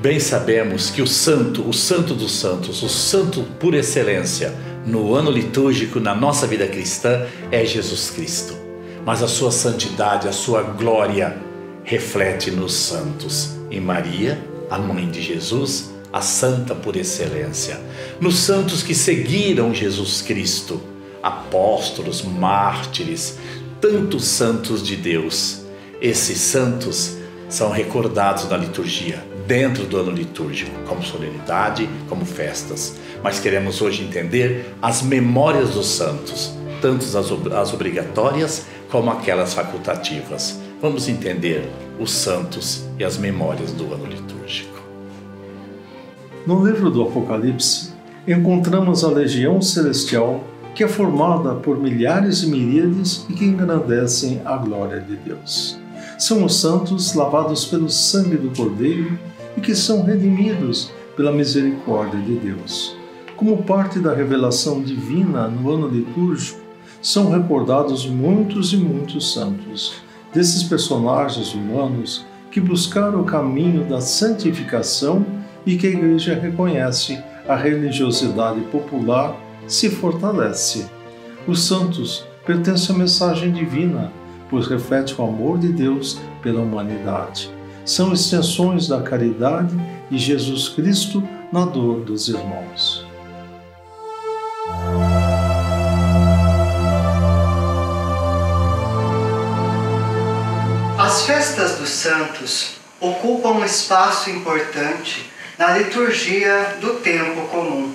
bem sabemos que o santo, o santo dos santos, o santo por excelência no ano litúrgico na nossa vida cristã é Jesus Cristo. Mas a sua santidade, a sua glória reflete nos santos. Em Maria, a mãe de Jesus, a santa por excelência. Nos santos que seguiram Jesus Cristo, apóstolos, mártires, tantos santos de Deus. Esses santos são recordados na liturgia, dentro do ano litúrgico, como solenidade, como festas. Mas queremos hoje entender as memórias dos santos, tanto as, as obrigatórias como aquelas facultativas. Vamos entender os santos e as memórias do ano litúrgico. No livro do Apocalipse, encontramos a legião celestial que é formada por milhares e miríades e que engrandecem a glória de Deus. São os santos lavados pelo sangue do Cordeiro e que são redimidos pela misericórdia de Deus. Como parte da revelação divina no ano litúrgico, são recordados muitos e muitos santos, desses personagens humanos que buscaram o caminho da santificação e que a Igreja reconhece a religiosidade popular se fortalece. Os santos pertencem à mensagem divina, pois refletem o amor de Deus pela humanidade. São extensões da caridade de Jesus Cristo na dor dos irmãos. As festas dos santos ocupam um espaço importante na liturgia do tempo comum.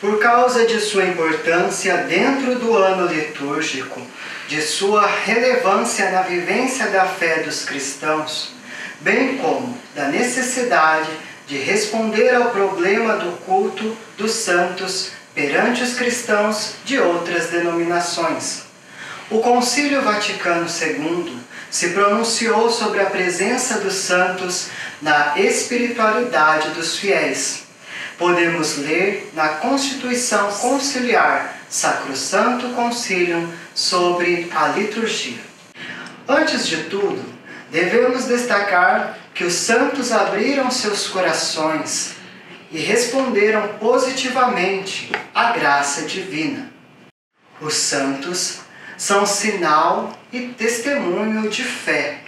Por causa de sua importância dentro do ano litúrgico, de sua relevância na vivência da fé dos cristãos, bem como da necessidade de responder ao problema do culto dos santos perante os cristãos de outras denominações. O Concílio Vaticano II se pronunciou sobre a presença dos santos na espiritualidade dos fiéis podemos ler na Constituição Conciliar Sacrosanto Concilium sobre a liturgia. Antes de tudo, devemos destacar que os santos abriram seus corações e responderam positivamente à graça divina. Os santos são sinal e testemunho de fé.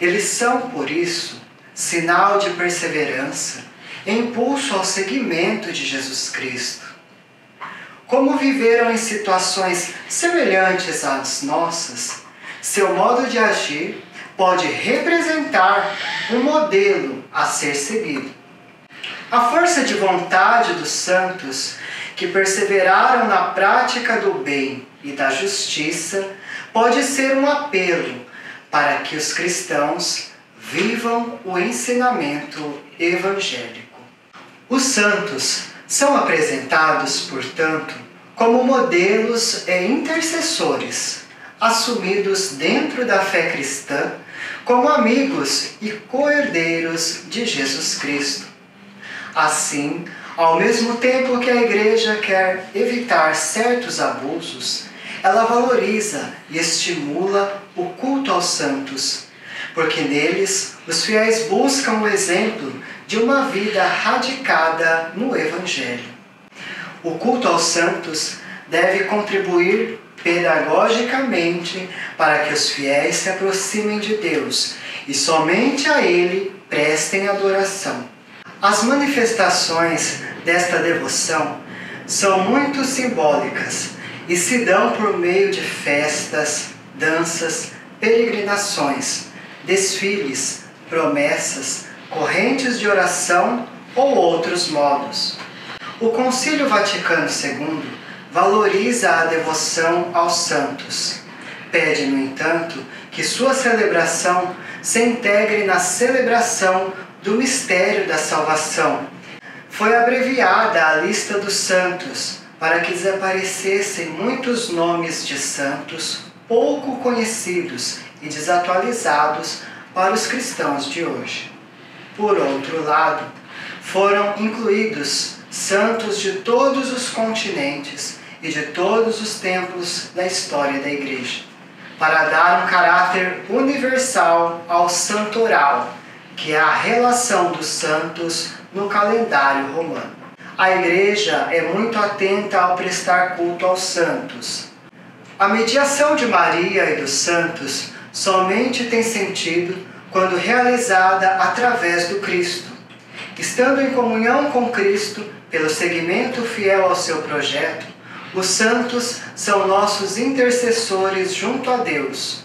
Eles são, por isso, sinal de perseverança impulso ao seguimento de Jesus Cristo. Como viveram em situações semelhantes às nossas, seu modo de agir pode representar um modelo a ser seguido. A força de vontade dos santos que perseveraram na prática do bem e da justiça pode ser um apelo para que os cristãos vivam o ensinamento evangélico. Os santos são apresentados, portanto, como modelos e intercessores, assumidos dentro da fé cristã como amigos e co-herdeiros de Jesus Cristo. Assim, ao mesmo tempo que a Igreja quer evitar certos abusos, ela valoriza e estimula o culto aos santos, porque neles os fiéis buscam o exemplo de uma vida radicada no Evangelho. O culto aos santos deve contribuir pedagogicamente para que os fiéis se aproximem de Deus e somente a Ele prestem adoração. As manifestações desta devoção são muito simbólicas e se dão por meio de festas, danças, peregrinações, desfiles, promessas, correntes de oração ou outros modos. O Concílio Vaticano II valoriza a devoção aos santos. Pede, no entanto, que sua celebração se integre na celebração do mistério da salvação. Foi abreviada a lista dos santos para que desaparecessem muitos nomes de santos pouco conhecidos e desatualizados para os cristãos de hoje. Por outro lado, foram incluídos santos de todos os continentes e de todos os tempos da história da Igreja, para dar um caráter universal ao santoral, que é a relação dos santos no calendário romano. A Igreja é muito atenta ao prestar culto aos santos. A mediação de Maria e dos santos somente tem sentido quando realizada através do Cristo. Estando em comunhão com Cristo, pelo seguimento fiel ao seu projeto, os santos são nossos intercessores junto a Deus.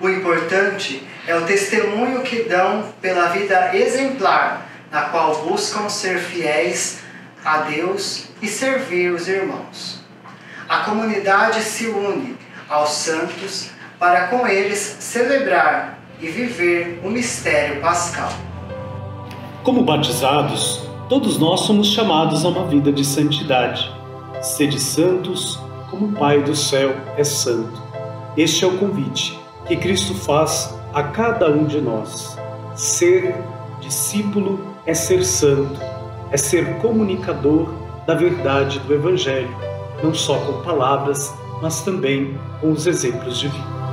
O importante é o testemunho que dão pela vida exemplar, na qual buscam ser fiéis a Deus e servir os irmãos. A comunidade se une aos santos para com eles celebrar e viver o mistério pascal. Como batizados, todos nós somos chamados a uma vida de santidade. Sede santos, como o Pai do céu é santo. Este é o convite que Cristo faz a cada um de nós. Ser discípulo é ser santo, é ser comunicador da verdade do Evangelho, não só com palavras, mas também com os exemplos de vida.